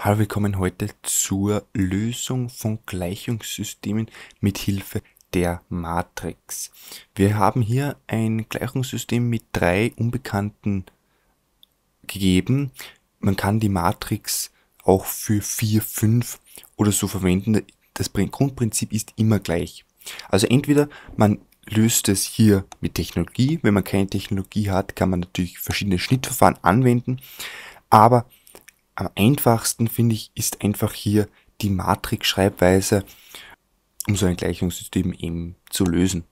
Hallo, wir kommen heute zur Lösung von Gleichungssystemen mit Hilfe der Matrix. Wir haben hier ein Gleichungssystem mit drei Unbekannten gegeben. Man kann die Matrix auch für 4, 5 oder so verwenden. Das Grundprinzip ist immer gleich. Also entweder man löst es hier mit Technologie. Wenn man keine Technologie hat, kann man natürlich verschiedene Schnittverfahren anwenden. Aber am einfachsten finde ich ist einfach hier die Matrix-Schreibweise, um so ein Gleichungssystem eben zu lösen.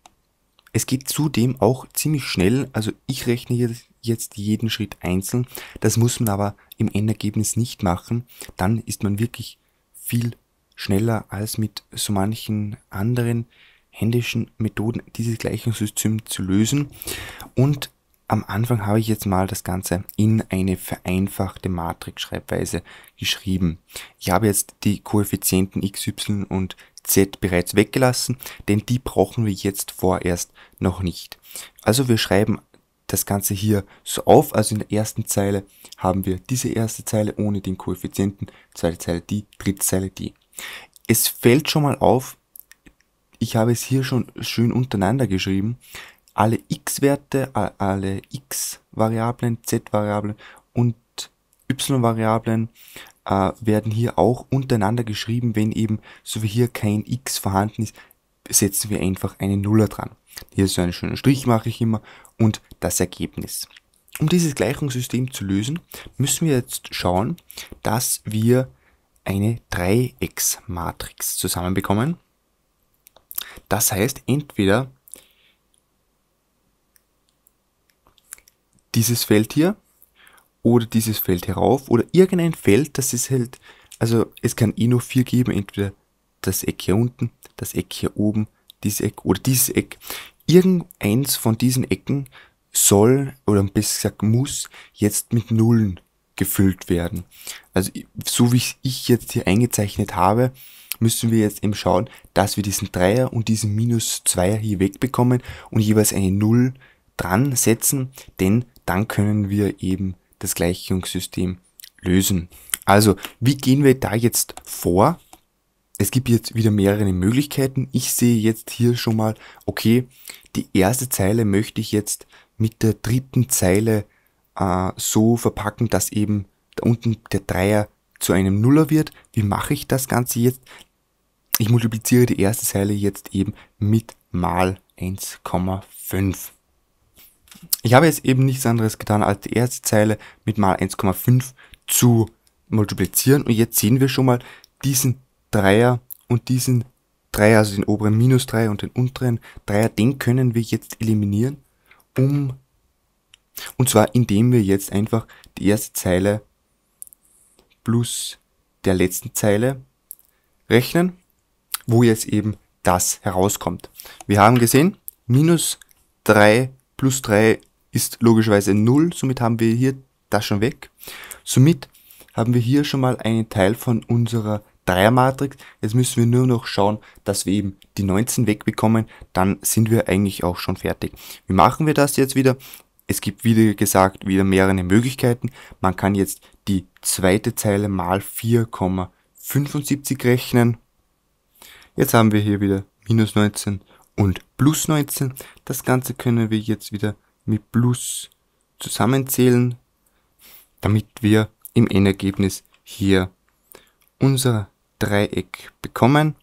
Es geht zudem auch ziemlich schnell, also ich rechne jetzt jeden Schritt einzeln, das muss man aber im Endergebnis nicht machen, dann ist man wirklich viel schneller als mit so manchen anderen händischen Methoden dieses Gleichungssystem zu lösen. Und am Anfang habe ich jetzt mal das Ganze in eine vereinfachte Matrix-Schreibweise geschrieben. Ich habe jetzt die Koeffizienten x, y und z bereits weggelassen, denn die brauchen wir jetzt vorerst noch nicht. Also wir schreiben das Ganze hier so auf, also in der ersten Zeile haben wir diese erste Zeile ohne den Koeffizienten, zweite Zeile die, dritte Zeile die. Es fällt schon mal auf, ich habe es hier schon schön untereinander geschrieben, alle x-Werte, alle x-Variablen, z-Variablen und y-Variablen äh, werden hier auch untereinander geschrieben, wenn eben so wie hier kein x vorhanden ist, setzen wir einfach eine Nuller dran. Hier so einen schönen Strich mache ich immer und das Ergebnis. Um dieses Gleichungssystem zu lösen, müssen wir jetzt schauen, dass wir eine Dreiecksmatrix zusammenbekommen. Das heißt, entweder dieses Feld hier oder dieses Feld herauf oder irgendein Feld, das ist halt, also es kann eh nur vier geben, entweder das Eck hier unten, das Eck hier oben, dieses Eck oder dieses Eck. Irgendeins von diesen Ecken soll oder besser gesagt muss jetzt mit Nullen gefüllt werden. Also so wie ich jetzt hier eingezeichnet habe, müssen wir jetzt eben schauen, dass wir diesen Dreier und diesen Minus Zweier hier wegbekommen und jeweils eine Null dran setzen, denn dann können wir eben das Gleichungssystem lösen. Also, wie gehen wir da jetzt vor? Es gibt jetzt wieder mehrere Möglichkeiten. Ich sehe jetzt hier schon mal, okay, die erste Zeile möchte ich jetzt mit der dritten Zeile äh, so verpacken, dass eben da unten der Dreier zu einem Nuller wird. Wie mache ich das Ganze jetzt? Ich multipliziere die erste Zeile jetzt eben mit mal 1,5. Ich habe jetzt eben nichts anderes getan, als die erste Zeile mit mal 1,5 zu multiplizieren. Und jetzt sehen wir schon mal diesen Dreier und diesen Dreier, also den oberen Minus 3 und den unteren Dreier, den können wir jetzt eliminieren, um, und zwar indem wir jetzt einfach die erste Zeile plus der letzten Zeile rechnen, wo jetzt eben das herauskommt. Wir haben gesehen, minus 3 plus 3 ist logischerweise 0, somit haben wir hier das schon weg. Somit haben wir hier schon mal einen Teil von unserer Dreiermatrix. Jetzt müssen wir nur noch schauen, dass wir eben die 19 wegbekommen, dann sind wir eigentlich auch schon fertig. Wie machen wir das jetzt wieder? Es gibt, wie gesagt, wieder mehrere Möglichkeiten. Man kann jetzt die zweite Zeile mal 4,75 rechnen. Jetzt haben wir hier wieder minus 19 und plus 19. Das Ganze können wir jetzt wieder mit plus zusammenzählen, damit wir im Endergebnis hier unser Dreieck bekommen.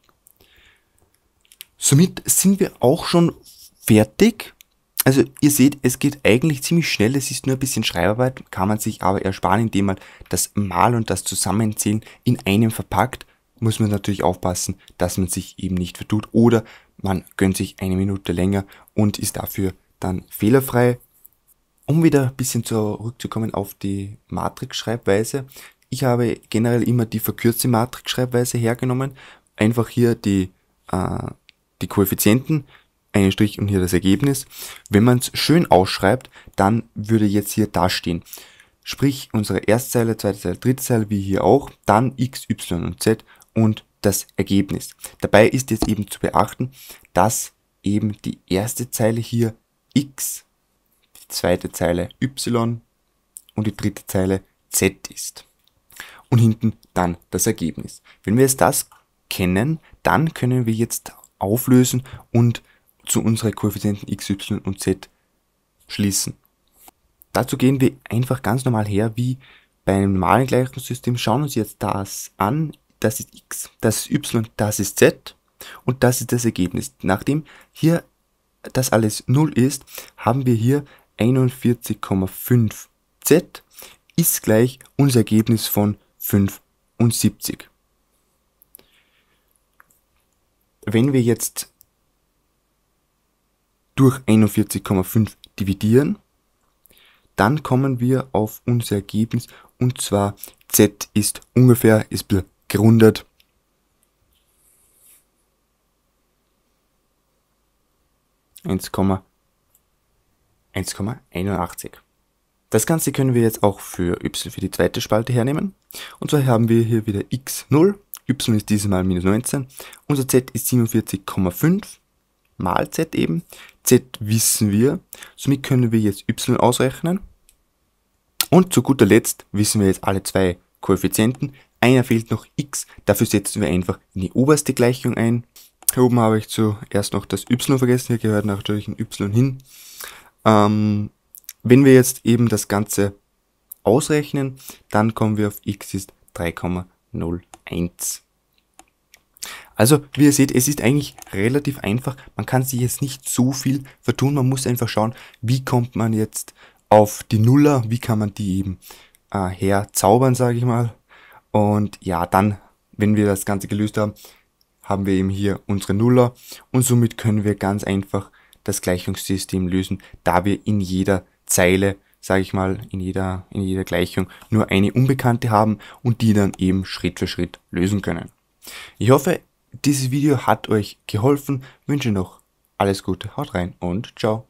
Somit sind wir auch schon fertig. Also ihr seht, es geht eigentlich ziemlich schnell, es ist nur ein bisschen Schreibarbeit, kann man sich aber ersparen, indem man das Mal und das Zusammenzählen in einem verpackt. Muss man natürlich aufpassen, dass man sich eben nicht vertut oder man gönnt sich eine Minute länger und ist dafür dann fehlerfrei. Um wieder ein bisschen zurückzukommen auf die Matrix-Schreibweise. Ich habe generell immer die verkürzte Matrix-Schreibweise hergenommen. Einfach hier die, äh, die Koeffizienten, einen Strich und hier das Ergebnis. Wenn man es schön ausschreibt, dann würde jetzt hier da stehen. Sprich, unsere Erstzeile, zweite Zeile, dritte Zeile, wie hier auch, dann x, y und z und das Ergebnis. Dabei ist jetzt eben zu beachten, dass eben die erste Zeile hier x, die zweite Zeile y und die dritte Zeile z ist. und hinten dann das Ergebnis. Wenn wir jetzt das kennen, dann können wir jetzt auflösen und zu unseren Koeffizienten x, y und z schließen. Dazu gehen wir einfach ganz normal her wie bei einem normalen Gleichungssystem. Schauen uns jetzt das an. Das ist x, das ist y, das ist z und das ist das Ergebnis. Nachdem hier das alles 0 ist, haben wir hier 41,5 z ist gleich unser Ergebnis von 75. Wenn wir jetzt durch 41,5 dividieren, dann kommen wir auf unser Ergebnis und zwar z ist ungefähr, ist gerundet 1,81. Das Ganze können wir jetzt auch für y für die zweite Spalte hernehmen. Und zwar haben wir hier wieder x0, y ist dieses Mal minus 19, unser z ist 47,5 mal z eben. z wissen wir, somit können wir jetzt y ausrechnen. Und zu guter Letzt wissen wir jetzt alle zwei Koeffizienten. Einer fehlt noch x, dafür setzen wir einfach in die oberste Gleichung ein. Oben habe ich zuerst noch das y vergessen, hier gehört natürlich ein y hin. Ähm, wenn wir jetzt eben das Ganze ausrechnen, dann kommen wir auf x ist 3,01. Also, wie ihr seht, es ist eigentlich relativ einfach. Man kann sich jetzt nicht so viel vertun. Man muss einfach schauen, wie kommt man jetzt auf die Nuller, wie kann man die eben äh, herzaubern, sage ich mal. Und ja, dann, wenn wir das Ganze gelöst haben, haben wir eben hier unsere Nuller und somit können wir ganz einfach das Gleichungssystem lösen, da wir in jeder Zeile, sage ich mal, in jeder, in jeder Gleichung nur eine Unbekannte haben und die dann eben Schritt für Schritt lösen können. Ich hoffe, dieses Video hat euch geholfen, wünsche noch alles Gute, haut rein und ciao.